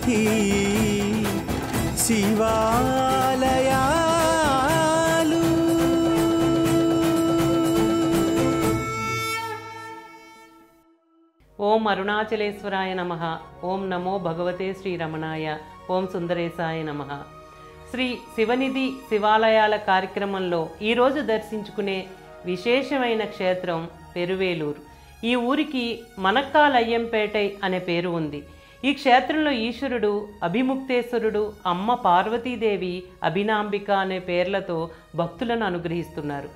సన్నిధి శివాలయాలు. ఓం అరుణాచలేశ్వరాయ నమ. ఓం నమో భగవతే శ్రీరమణాయ. ఓం సుందరేశాయ నమ. శ్రీ శివనిధి శివాలయాల కార్యక్రమంలో ఈరోజు దర్శించుకునే విశేషమైన క్షేత్రం పెరువేలూరు. ఈ ఊరికి మనక్కాలయ్యంపేటై అనే పేరు ఉంది. ఈ క్షేత్రంలో ఈశ్వరుడు అభిముక్తేశ్వరుడు అమ్మ పార్వతీదేవి అభినాంబిక అనే పేర్లతో భక్తులను అనుగ్రహిస్తున్నారు.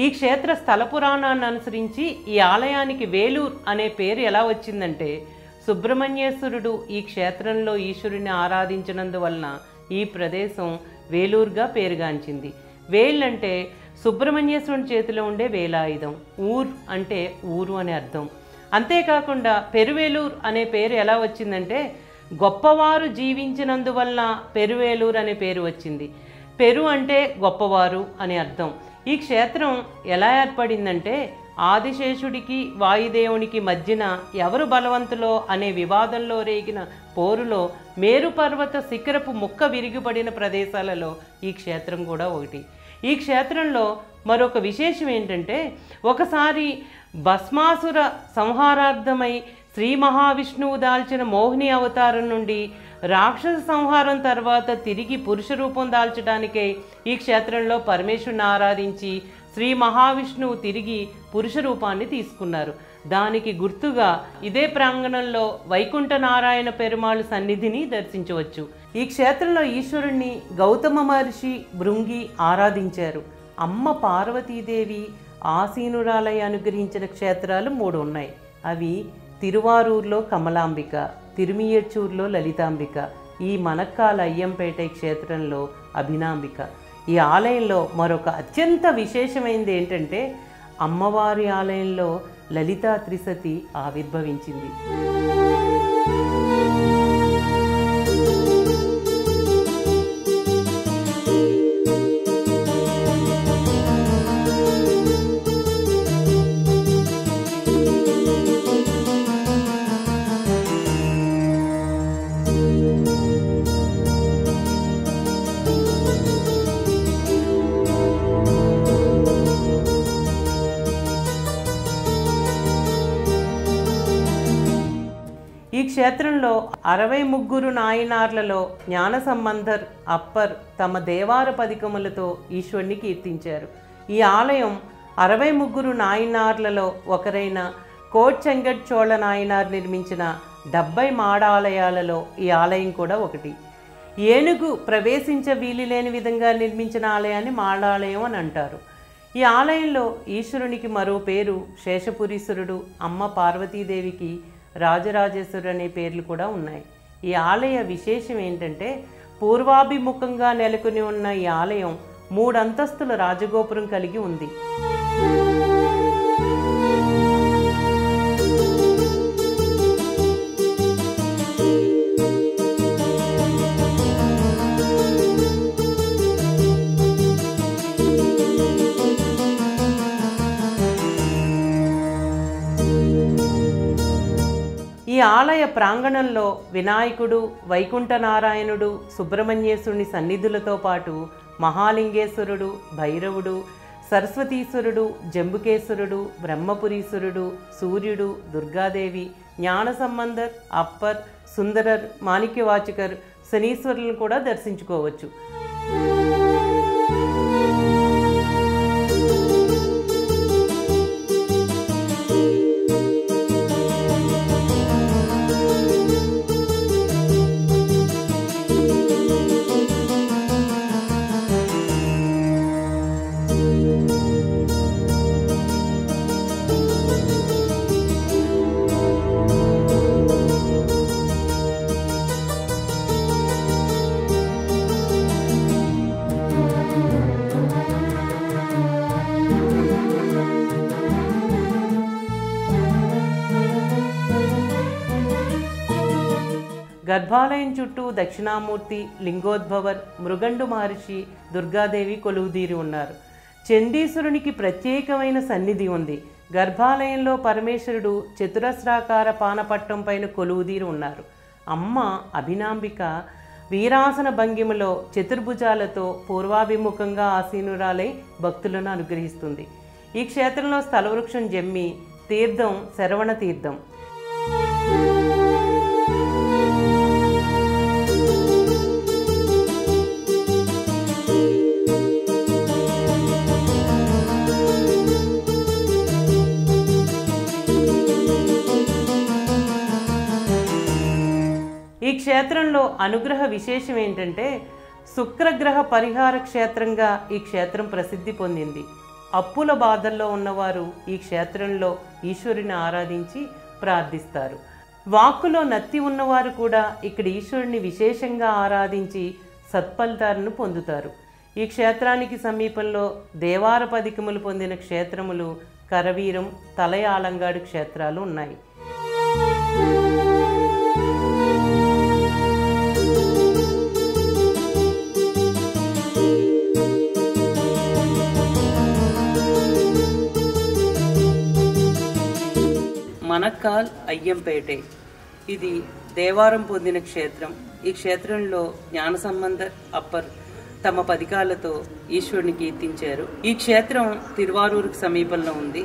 ఈ క్షేత్ర స్థల పురాణాన్ని అనుసరించి ఈ ఆలయానికి వేలూర్ అనే పేరు ఎలా వచ్చిందంటే సుబ్రహ్మణ్యేశ్వరుడు ఈ క్షేత్రంలో ఈశ్వరుని ఆరాధించినందువలన ఈ ప్రదేశం వేలూరుగా పేరుగాంచింది. వేళ్ళంటే సుబ్రహ్మణ్యేశ్వరుని చేతిలో ఉండే వేలాయుధం. ఊర్ అంటే ఊరు అనే అర్థం. అంతేకాకుండా పెరువేలూరు అనే పేరు ఎలా వచ్చిందంటే గొప్పవారు జీవించినందువల్ల పెరువేలూరు అనే పేరు వచ్చింది. పెరు అంటే గొప్పవారు అని అర్థం. ఈ క్షేత్రం ఎలా ఏర్పడిందంటే ఆదిశేషుడికి వాయుదేవునికి మధ్యన ఎవరు బలవంతులో అనే వివాదంలో రేగిన పోరులో మేరుపర్వత శిఖరపు ముక్క విరిగిపడిన ప్రదేశాలలో ఈ క్షేత్రం కూడా ఒకటి. ఈ క్షేత్రంలో మరొక విశేషం ఏంటంటే ఒకసారి భస్మాసుర సంహారార్థమై శ్రీ మహావిష్ణువు దాల్చిన మోహిని అవతారం నుండి రాక్షస సంహారం తర్వాత తిరిగి పురుష రూపం దాల్చడానికై ఈ క్షేత్రంలో పరమేశ్వరుని ఆరాధించి శ్రీ మహావిష్ణువు తిరిగి పురుష రూపాన్ని తీసుకున్నారు. దానికి గుర్తుగా ఇదే ప్రాంగణంలో వైకుంఠ నారాయణ పెరుమాళ్ సన్నిధిని దర్శించవచ్చు. ఈ క్షేత్రంలో ఈశ్వరుణ్ణి గౌతమ మహర్షి భృంగి ఆరాధించారు. అమ్మ పార్వతీదేవి ఆసీనురాలై అనుగ్రహించిన క్షేత్రాలు మూడు ఉన్నాయి. అవి తిరువారూర్లో కమలాంబిక తిరుమియచూర్లో లలితాంబిక ఈ మనక్కాల అయ్యంపేట క్షేత్రంలో అభినాంబిక. ఈ ఆలయంలో మరొక అత్యంత విశేషమైనది ఏంటంటే అమ్మవారి ఆలయంలో లలితా త్రిసతి ఆవిర్భవించింది. క్షేత్రంలో అరవై ముగ్గురు నాయనార్లలో జ్ఞాన సంబంధర్ అప్పర్ తమ దేవార పదికములతో ఈశ్వరుని కీర్తించారు. ఈ ఆలయం అరవై ముగ్గురు నాయనార్లలో ఒకరైన కోట్చెంగట్ చోళ నాయనార్ నిర్మించిన డెబ్బై మాడాలయాలలో ఈ ఆలయం కూడా ఒకటి. ఏనుగు ప్రవేశించ వీలులేని విధంగా నిర్మించిన ఆలయాన్ని మాడాలయం అని అంటారు. ఈ ఆలయంలో ఈశ్వరునికి మరో పేరు శేషపురీశ్వరుడు అమ్మ పార్వతీదేవికి రాజరాజేశ్వరుడు అనే పేర్లు కూడా ఉన్నాయి. ఈ ఆలయ విశేషం ఏంటంటే పూర్వాభిముఖంగా నెలకొని ఉన్న ఈ ఆలయం మూడంతస్తుల రాజగోపురం కలిగి ఉంది. ఈ ఆలయ ప్రాంగణంలో వినాయకుడు వైకుంఠనారాయణుడు సుబ్రహ్మణ్యేశ్వరుని సన్నిధులతో పాటు మహాలింగేశ్వరుడు భైరవుడు సరస్వతీశ్వరుడు జంబుకేశ్వరుడు బ్రహ్మపురీశ్వరుడు సూర్యుడు దుర్గాదేవి జ్ఞాన సంబంధర్ అప్పర్ సుందరర్ మాణిక్యవాచకర్ శనీశ్వరులను కూడా దర్శించుకోవచ్చు. గర్భాలయం చుట్టూ దక్షిణామూర్తి లింగోద్భవర్ మృగండు మహర్షి దుర్గాదేవి కొలువుదీరి ఉన్నారు. చండీశ్వరునికి ప్రత్యేకమైన సన్నిధి ఉంది. గర్భాలయంలో పరమేశ్వరుడు చతురస్రాకార పానపట్టం పైన కొలువుదీరి ఉన్నారు. అమ్మ అభినాంబిక వీరాసన భంగిమలో చతుర్భుజాలతో పూర్వాభిముఖంగా ఆసీనురాలై భక్తులను అనుగ్రహిస్తుంది. ఈ క్షేత్రంలో స్థలవృక్షం జమ్మి తీర్థం శరవణ తీర్థం క్షేత్రంలో అనుగ్రహ విశేషం ఏంటంటే శుక్రగ్రహ పరిహార క్షేత్రంగా ఈ క్షేత్రం ప్రసిద్ధి పొందింది. అప్పుల బాధల్లో ఉన్నవారు ఈ క్షేత్రంలో ఈశ్వరుని ఆరాధించి ప్రార్థిస్తారు. వాక్కులో నత్తి ఉన్నవారు కూడా ఇక్కడ ఈశ్వరుని విశేషంగా ఆరాధించి సత్ఫలితాలను పొందుతారు. ఈ క్షేత్రానికి సమీపంలో దేవార పదికములు పొందిన క్షేత్రములు కరవీరం తలయాలంగాడు క్షేత్రాలు ఉన్నాయి. మనక్కాల్ అయ్యంపేటే. ఇది దేవారం పొందిన క్షేత్రం. ఈ క్షేత్రంలో జ్ఞాన సంబంధ అప్పర్ తమ పదికాలతో ఈశ్వరుని కీర్తించారు. ఈ క్షేత్రం తిరువారూరుకు సమీపంలో ఉంది.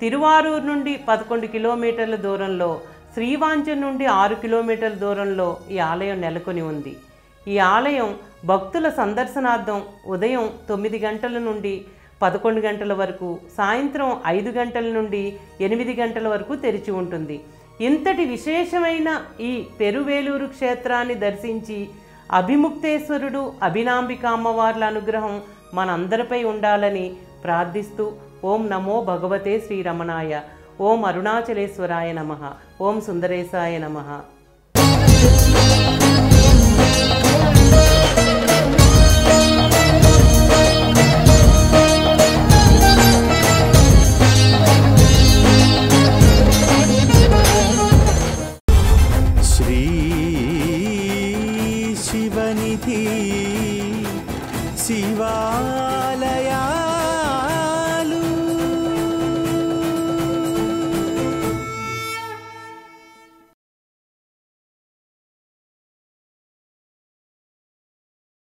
తిరువారూరు నుండి పదకొండు కిలోమీటర్ల దూరంలో శ్రీవాంచం నుండి ఆరు కిలోమీటర్ల దూరంలో ఈ ఆలయం నెలకొని ఉంది. ఈ ఆలయం భక్తుల సందర్శనార్థం ఉదయం తొమ్మిది గంటల నుండి పదకొండు గంటల వరకు సాయంత్రం ఐదు గంటల నుండి ఎనిమిది గంటల వరకు తెరిచి ఉంటుంది. ఇంతటి విశేషమైన ఈ పెరువేలూరు క్షేత్రాన్ని దర్శించి అభిముక్తేశ్వరుడు అభినాంబిక అమ్మవార్ల అనుగ్రహం మనందరిపై ఉండాలని ప్రార్థిస్తూ ఓం నమో భగవతే శ్రీరమణాయ ఓం అరుణాచలేశ్వరాయ నమ ఓం సుందరేశాయ నమః. Shiva.